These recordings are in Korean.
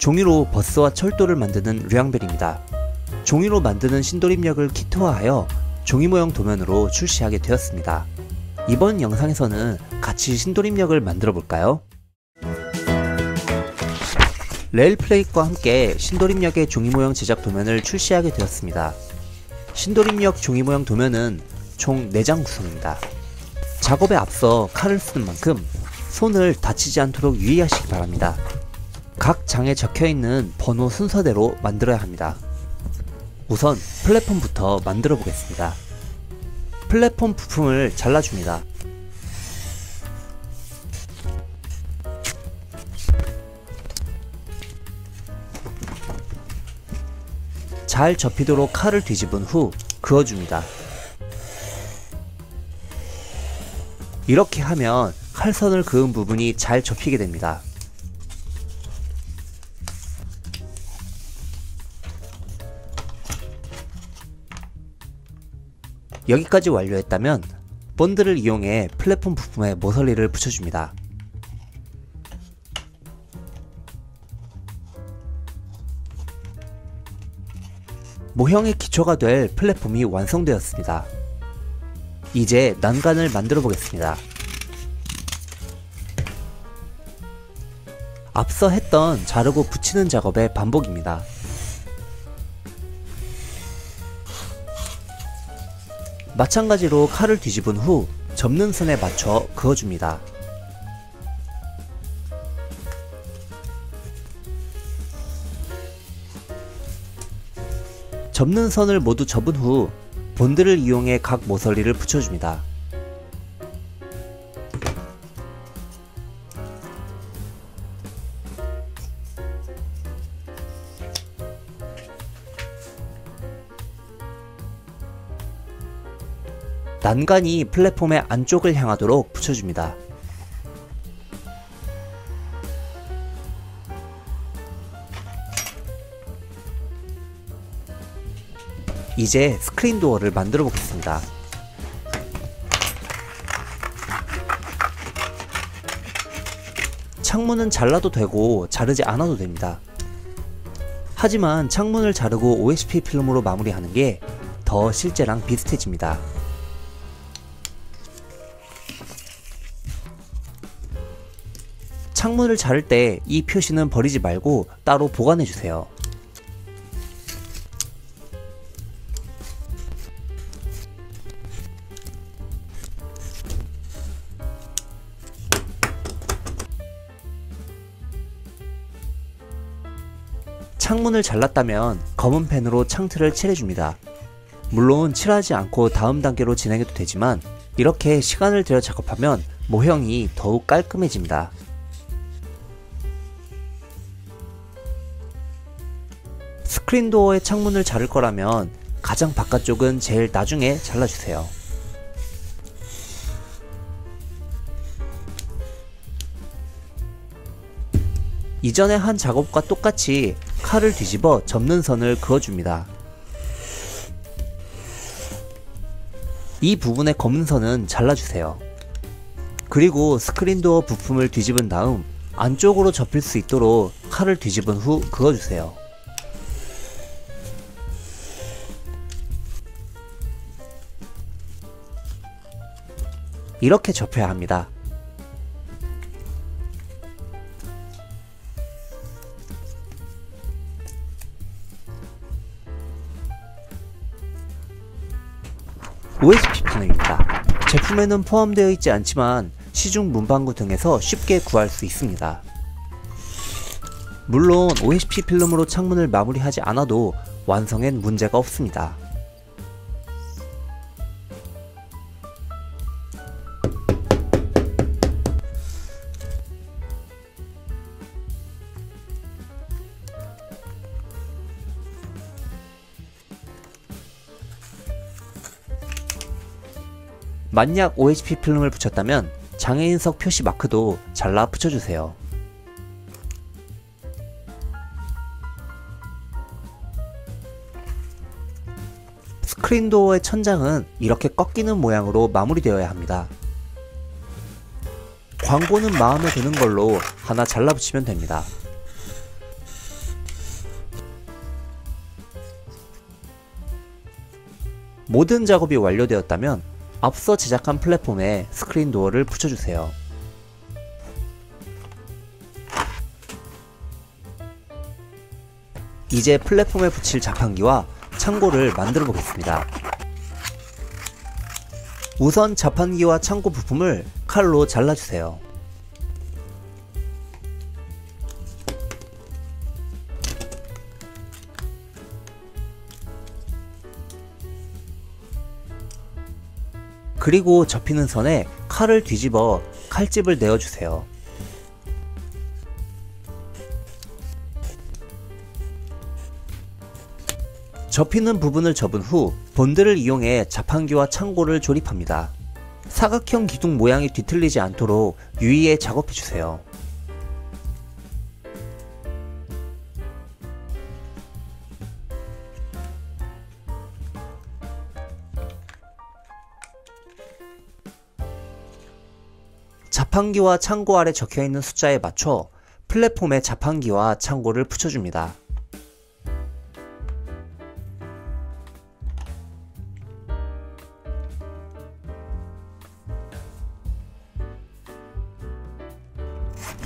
종이로 버스와 철도를 만드는 류양벨입니다. 종이로 만드는 신도림역을 키트화하여 종이 모형 도면으로 출시하게 되었습니다. 이번 영상에서는 같이 신도림역을 만들어 볼까요? 레일 플레이과 함께 신도림역의 종이 모형 제작 도면을 출시하게 되었습니다. 신도림역 종이 모형 도면은 총 4장 구성입니다. 작업에 앞서 칼을 쓰는 만큼 손을 다치지 않도록 유의하시기 바랍니다. 각 장에 적혀있는 번호 순서대로 만들어야 합니다. 우선 플랫폼부터 만들어 보겠습니다. 플랫폼 부품을 잘라줍니다. 잘 접히도록 칼을 뒤집은 후 그어줍니다. 이렇게 하면 칼선을 그은 부분이 잘 접히게 됩니다. 여기까지 완료했다면 본드를 이용해 플랫폼 부품에 모서리를 붙여줍니다. 모형의 기초가 될 플랫폼이 완성되었습니다. 이제 난간을 만들어 보겠습니다. 앞서 했던 자르고 붙이는 작업의 반복입니다. 마찬가지로 칼을 뒤집은 후 접는 선에 맞춰 그어줍니다. 접는 선을 모두 접은 후 본드를 이용해 각 모서리를 붙여줍니다. 난간이 플랫폼의 안쪽을 향하도록 붙여줍니다. 이제 스크린 도어를 만들어 보겠습니다. 창문은 잘라도 되고 자르지 않아도 됩니다. 하지만 창문을 자르고 OSP 필름으로 마무리하는 게 더 실제랑 비슷해집니다. 창문을 자를 때 이 표시는 버리지 말고 따로 보관해주세요. 창문을 잘랐다면 검은 펜으로 창틀을 칠해줍니다. 물론 칠하지 않고 다음 단계로 진행해도 되지만 이렇게 시간을 들여 작업하면 모형이 더욱 깔끔해집니다. 스크린 도어의 창문을 자를 거라면 가장 바깥쪽은 제일 나중에 잘라주세요. 이전에 한 작업과 똑같이 칼을 뒤집어 접는 선을 그어줍니다. 이 부분의 검은 선은 잘라주세요. 그리고 스크린도어 부품을 뒤집은 다음 안쪽으로 접힐 수 있도록 칼을 뒤집은 후 그어주세요. 이렇게 접혀야 합니다. OSP 플랜입니다. 제품에는 포함되어 있지 않지만 시중 문방구 등에서 쉽게 구할 수 있습니다. 물론 OSP 필름으로 창문을 마무리하지 않아도 완성엔 문제가 없습니다. 만약 OHP 필름을 붙였다면 장애인석 표시 마크도 잘라 붙여주세요. 스크린도어의 천장은 이렇게 꺾이는 모양으로 마무리되어야 합니다. 광고는 마음에 드는 걸로 하나 잘라 붙이면 됩니다. 모든 작업이 완료되었다면 앞서 제작한 플랫폼에 스크린 도어를 붙여주세요. 이제 플랫폼에 붙일 자판기와 창고를 만들어 보겠습니다. 우선 자판기와 창고 부품을 칼로 잘라주세요. 그리고 접히는 선에 칼을 뒤집어 칼집을 내어주세요. 접히는 부분을 접은 후 본드를 이용해 자판기와 창고를 조립합니다. 사각형 기둥 모양이 뒤틀리지 않도록 유의해 작업해주세요. 자판기와 창고 아래 적혀있는 숫자에 맞춰 플랫폼에 자판기와 창고를 붙여줍니다.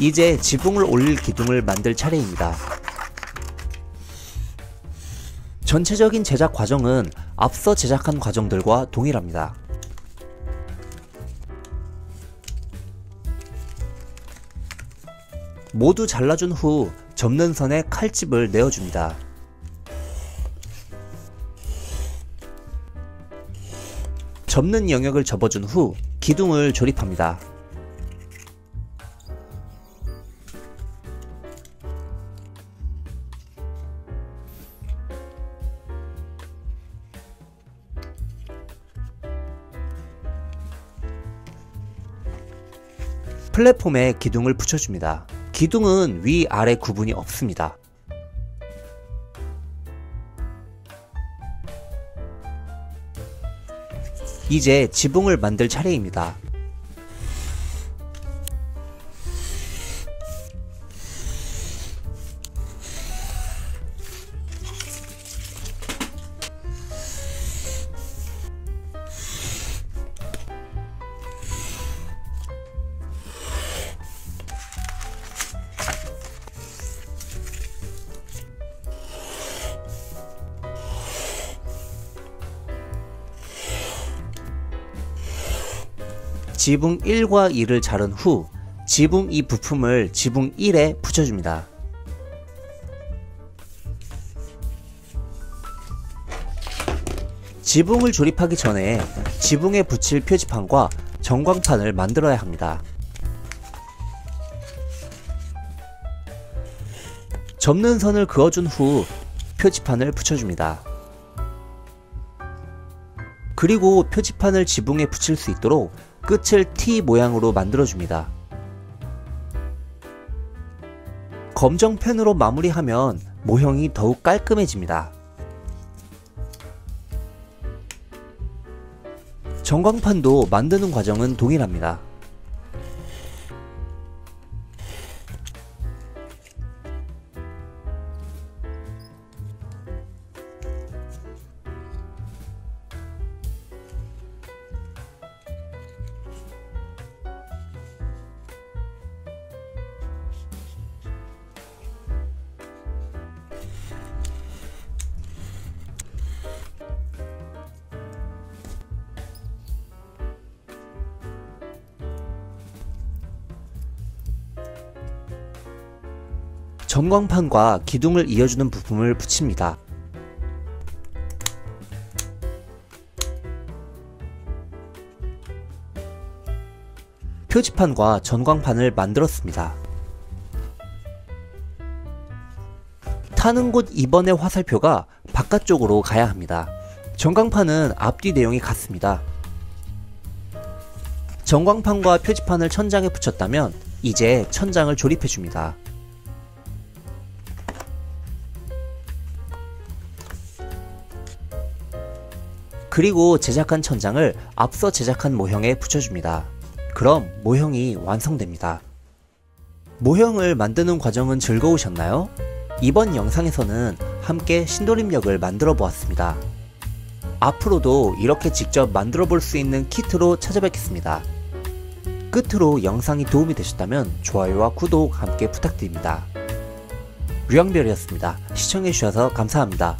이제 지붕을 올릴 기둥을 만들 차례입니다. 전체적인 제작 과정은 앞서 제작한 과정들과 동일합니다. 모두 잘라준 후 접는 선에 칼집을 내어줍니다. 접는 영역을 접어준 후 기둥을 조립합니다. 플랫폼에 기둥을 붙여줍니다. 기둥은 위아래 구분이 없습니다. 이제 지붕을 만들 차례입니다. 지붕 1과 2를 자른 후 지붕 2 부품을 지붕 1에 붙여줍니다. 지붕을 조립하기 전에 지붕에 붙일 표지판과 전광판을 만들어야 합니다. 접는 선을 그어준 후 표지판을 붙여줍니다. 그리고 표지판을 지붕에 붙일 수 있도록 끝을 T 모양으로 만들어줍니다. 검정 펜으로 마무리하면 모형이 더욱 깔끔해집니다. 전광판도 만드는 과정은 동일합니다. 전광판과 기둥을 이어주는 부품을 붙입니다. 표지판과 전광판을 만들었습니다. 타는 곳 2번의 화살표가 바깥쪽으로 가야 합니다. 전광판은 앞뒤 내용이 같습니다. 전광판과 표지판을 천장에 붙였다면 이제 천장을 조립해줍니다. 그리고 제작한 천장을 앞서 제작한 모형에 붙여줍니다. 그럼 모형이 완성됩니다. 모형을 만드는 과정은 즐거우셨나요? 이번 영상에서는 함께 신도림역을 만들어 보았습니다. 앞으로도 이렇게 직접 만들어 볼 수 있는 키트로 찾아뵙겠습니다. 끝으로 영상이 도움이 되셨다면 좋아요와 구독 함께 부탁드립니다. 류영별이었습니다. 시청해주셔서 감사합니다.